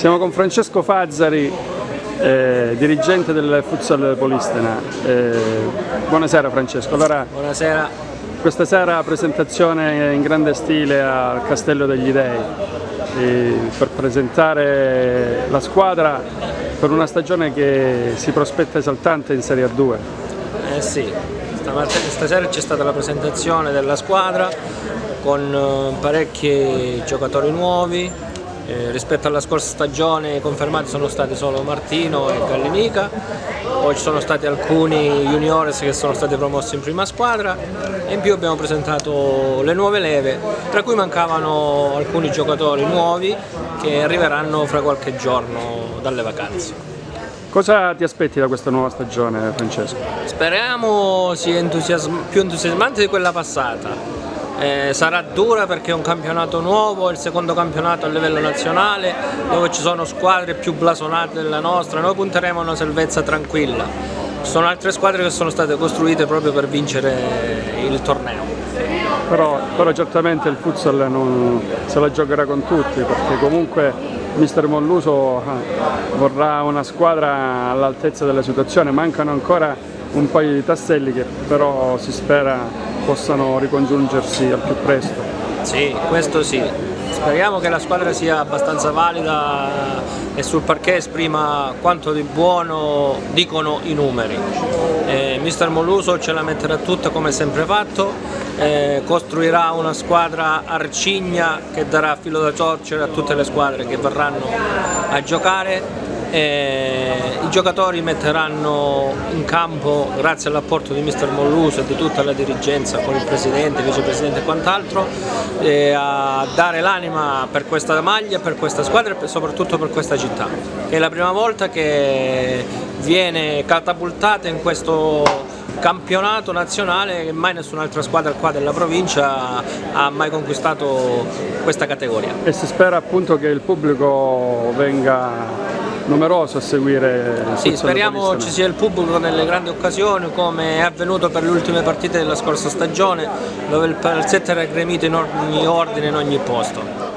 Siamo con Francesco Fazzari, eh, dirigente del Futsal Polistena. Eh, buonasera Francesco. Allora, Buonasera. questa sera presentazione in grande stile al Castello degli Dei eh, per presentare la squadra per una stagione che si prospetta esaltante in Serie A2. Eh sì, stasera c'è stata la presentazione della squadra con eh, parecchi giocatori nuovi. Eh, rispetto alla scorsa stagione confermati sono stati solo Martino e Gallimica, poi ci sono stati alcuni juniores che sono stati promossi in prima squadra e in più abbiamo presentato le nuove leve, tra cui mancavano alcuni giocatori nuovi che arriveranno fra qualche giorno dalle vacanze. Cosa ti aspetti da questa nuova stagione Francesco? Speriamo sia entusiasm- più entusiasmante di quella passata. Eh, sarà dura perché è un campionato nuovo, il secondo campionato a livello nazionale dove ci sono squadre più blasonate della nostra, noi punteremo a una salvezza tranquilla. Ci sono altre squadre che sono state costruite proprio per vincere il torneo. Però, però certamente il futsal non se la giocherà con tutti perché comunque mister Molluso eh, vorrà una squadra all'altezza della situazione, mancano ancora un paio di tasselli che però si spera possano ricongiungersi al più presto. Sì, questo sì. Speriamo che la squadra sia abbastanza valida e sul parquet esprima quanto di buono dicono i numeri. Eh, Mister Moluso ce la metterà tutta come sempre fatto, eh, costruirà una squadra arcigna che darà filo da torcere a tutte le squadre che verranno a giocare e I giocatori metteranno in campo, grazie all'apporto di mister Molluso e di tutta la dirigenza con il presidente, il vicepresidente e quant'altro, eh, a dare l'anima per questa maglia, per questa squadra e soprattutto per questa città, è la prima volta che viene catapultata in questo campionato nazionale che mai nessun'altra squadra qua della provincia ha mai conquistato questa categoria. E si spera appunto che il pubblico venga numeroso a seguire Sì, speriamo ci sia il pubblico nelle grandi occasioni come è avvenuto per le ultime partite della scorsa stagione dove il palazzetto era gremito in ogni ordine in ogni posto.